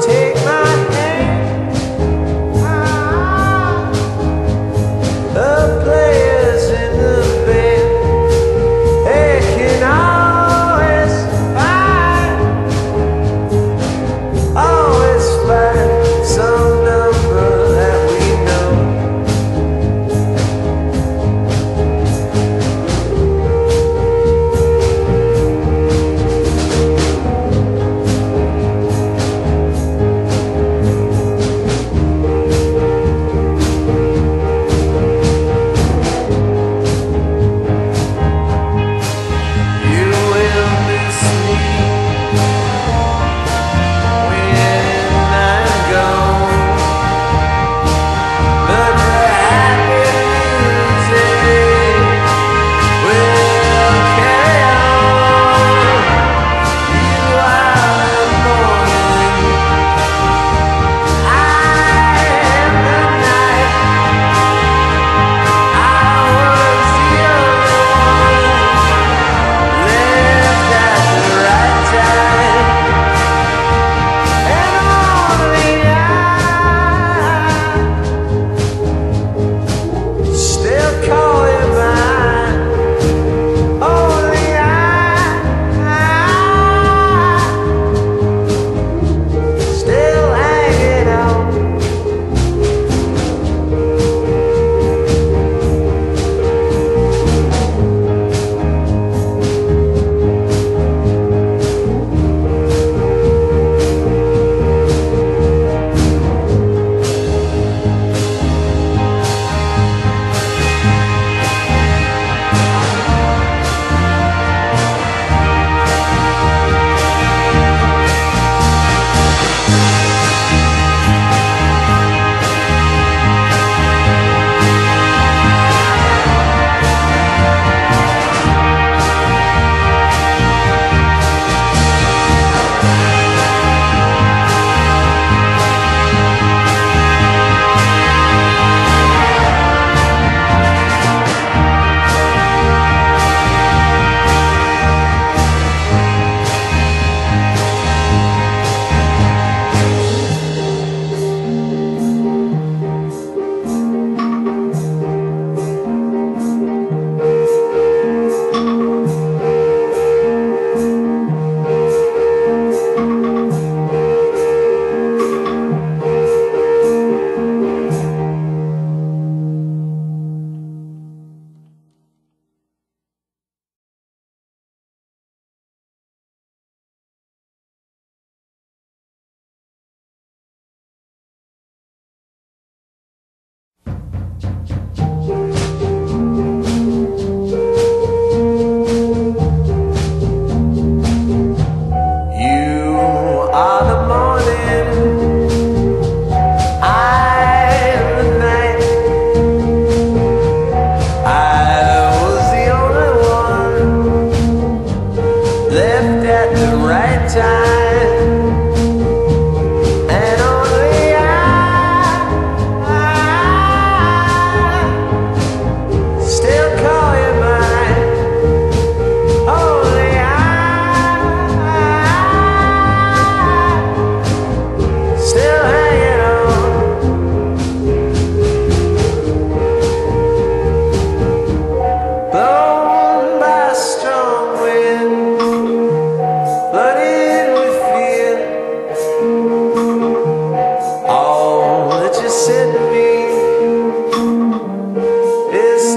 take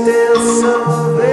intenção